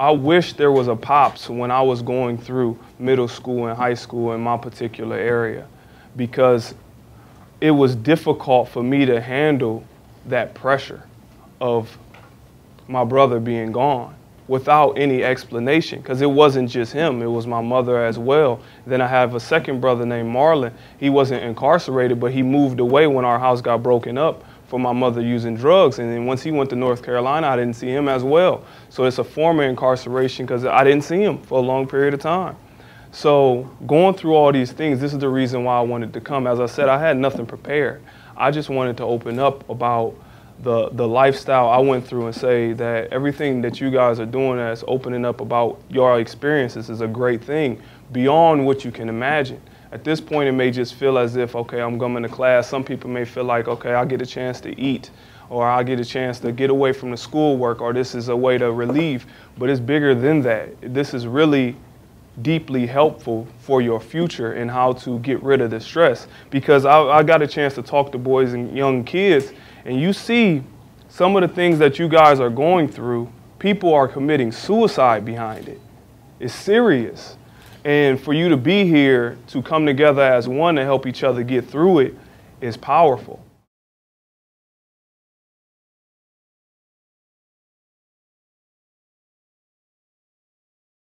I wish there was a P.O.P.S when I was going through middle school and high school in my particular area because it was difficult for me to handle that pressure of my brother being gone without any explanation because it wasn't just him, it was my mother as well. Then I have a second brother named Marlon. He wasn't incarcerated, but he moved away when our house got broken up for my mother using drugs. And then once he went to North Carolina, I didn't see him as well. So it's a form of incarceration because I didn't see him for a long period of time. So going through all these things, this is the reason why I wanted to come. As I said, I had nothing prepared. I just wanted to open up about the the lifestyle I went through and say that everything that you guys are doing that's opening up about your experiences is a great thing beyond what you can imagine. At this point, it may just feel as if, okay, I'm coming to class. Some people may feel like, okay, I get a chance to eat, or I get a chance to get away from the schoolwork, or this is a way to relieve. But it's bigger than that. This is really deeply helpful for your future and how to get rid of the stress. Because I, I got a chance to talk to boys and young kids, and you see some of the things that you guys are going through, people are committing suicide behind it. It's serious. And for you to be here to come together as one to help each other get through it is powerful.